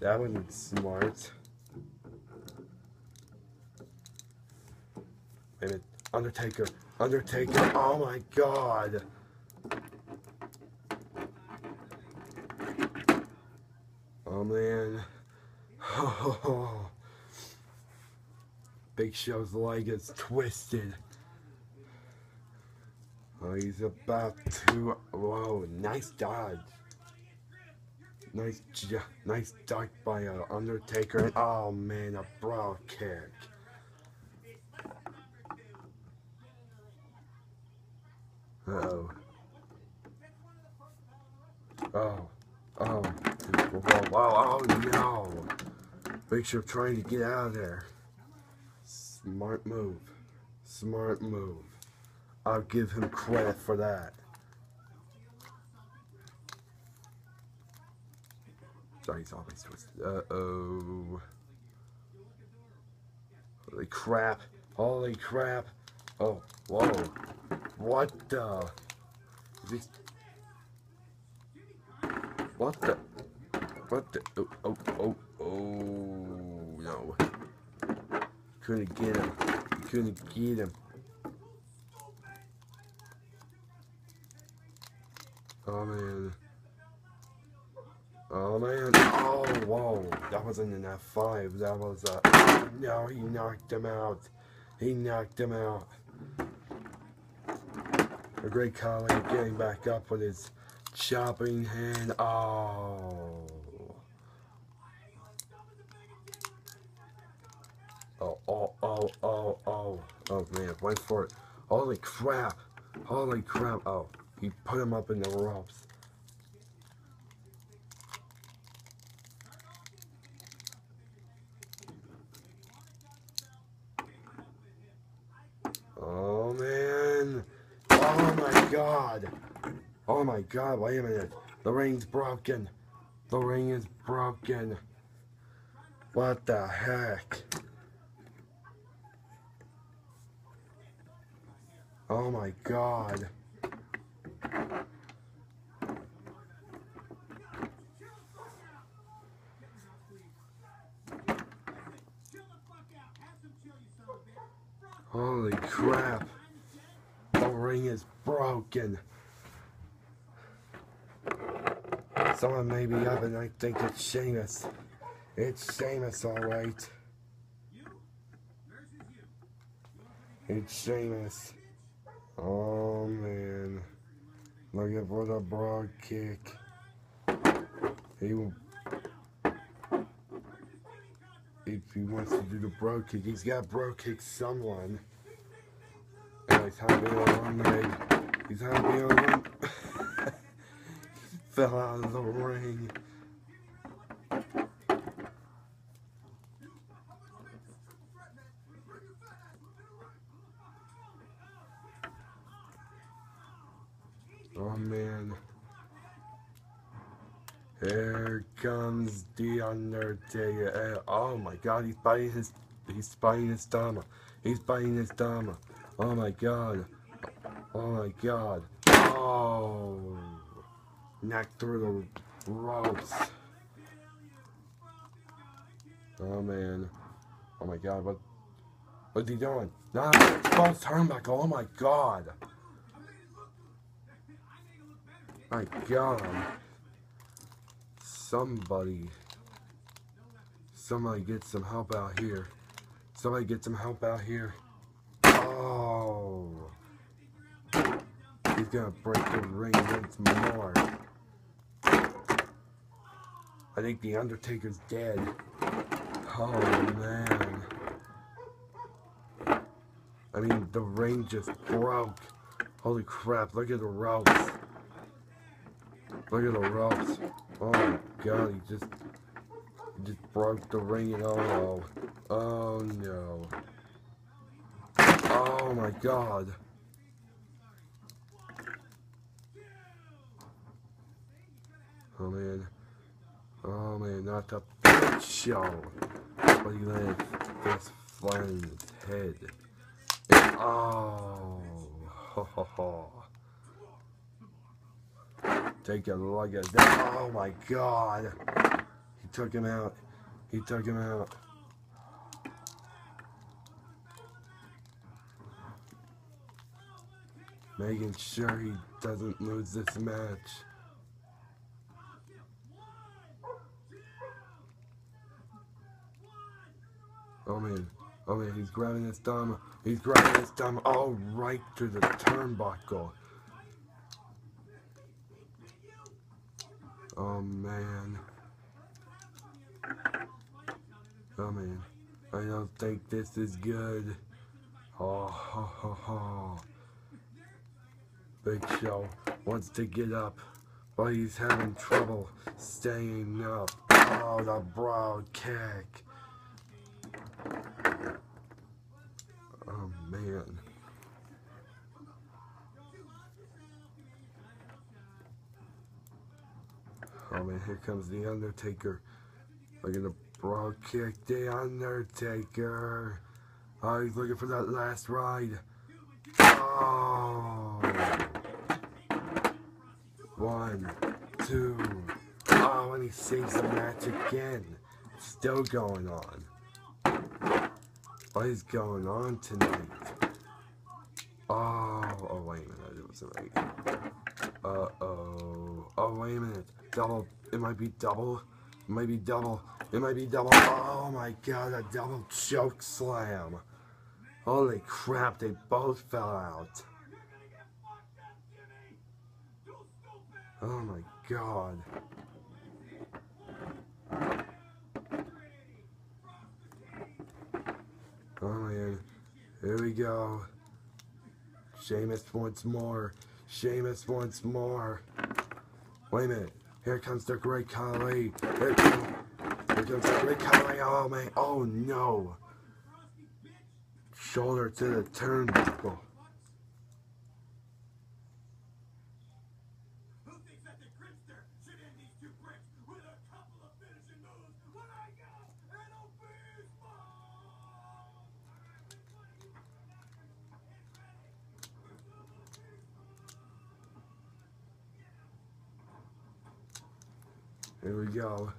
That wasn't smart. Wait a minute. Undertaker. Undertaker. Oh my god. Oh man. Big Show's leg is twisted. Oh, he's about to. Whoa, nice dodge. Nice, j- nice dodge by uh, Undertaker. Oh man, a bra kick. Uh-oh. Oh. Oh. Whoa, whoa, oh no. Big Show trying to get out of there. Smart move. Smart move. I'll give him credit for that. He's always twisted. Uh-oh. Holy crap. Holy crap. Oh, whoa. What the? Is he... What the? What the? Oh, oh, oh, oh, no. Couldn't get him. Couldn't get him. Oh, man. Oh, man. Oh, whoa. That wasn't an F5. That was a... No, he knocked him out. He knocked him out. A great Khali getting back up with his chopping hand. Oh. Oh, oh, oh, oh, oh. Oh, man, went for it. Holy crap. Holy crap. Oh, he put him up in the ropes. Oh, man. Oh, my God. Oh, my God. Wait a minute. The ring's broken. The ring is broken. What the heck? Oh my god. Holy crap. The ring is broken. Someone may be up and I think it's Sheamus. It's Sheamus, alright. It's Sheamus. Oh man. Looking for the Brogue kick. He will. If he wants to do the bro kick, he's got bro kick someone. He's happy on one leg. He's happy on one. Fell out of the ring. Oh man. Here comes the Undertaker. Oh my god, he's biting his he's biting his dama. He's biting his dama. Oh my god. Oh my god. Oh knocked through the ropes. Oh man. Oh my god, what what's he doing? No, false turnbuckle, oh my god. My God. Somebody. Somebody get some help out here. Somebody get some help out here. Oh. He's gonna break the ring once more. I think the Undertaker's dead. Oh man. I mean, the ring just broke. Holy crap, look at the ropes. Look at the ropes. Oh my god, he just he just broke the ring oh no. Oh no. Oh my god. Oh man. Oh man, not the big show. But he let this fly in his head. And, oh. Ho ho ho. Take a look at that. Oh my god. He took him out. He took him out. Making sure he doesn't lose this match. Oh man, oh man, he's grabbing his thumb. He's grabbing his thumb all right through the turnbuckle. Oh man. Oh man. I don't think this is good. Oh, ho, ho, ho. Big Show wants to get up, but he's having trouble staying up. Oh, the Brogue kick. Oh, man. Oh, man, here comes The Undertaker. Look at the Brogue kick. The Undertaker. Oh, he's looking for that last ride. Oh. One, two. Oh, and he saves the match again. Still going on. What is going on tonight? Oh, oh wait a minute, it wasn't right. Uh oh. Oh wait a minute. Double. It might be double. It might be double. It might be double. Oh my god, a double choke slam. Holy crap, they both fell out. Oh my god. Oh. Here we go. Sheamus once more. Sheamus once more. Wait a minute. Here comes the great Khali. Here comes, here comes the great Khali. Oh man. Oh no. Shoulder to the turnbuckle. Here we go.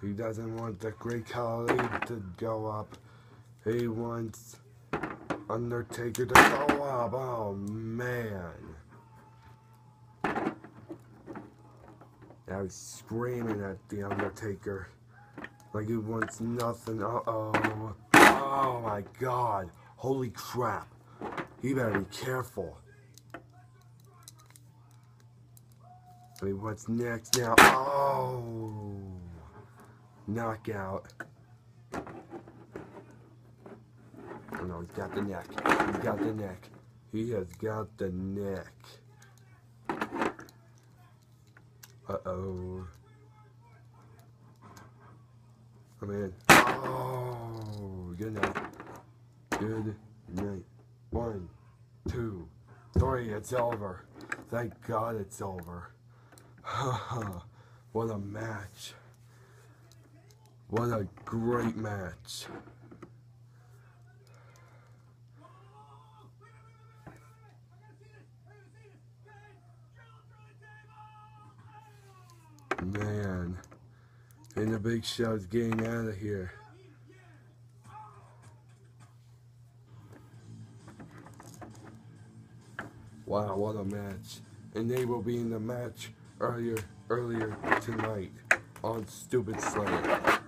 He doesn't want the Great Khali to go up. He wants Undertaker to go up. Oh, man. Now he's screaming at the Undertaker. Like he wants nothing. Uh-oh. Oh, my God. Holy crap. He better be careful. I mean, what's next now? Oh! Knockout. Oh no, he's got the neck. He's got the neck. He has got the neck. Uh-oh. I mean, oh, good night. Good night. One, two, three, it's over. Thank God it's over. what a match. What a great match. Man. And the big show's getting out of here. Wow, what a match. And they will be in the match earlier earlier tonight on Stupid Slam.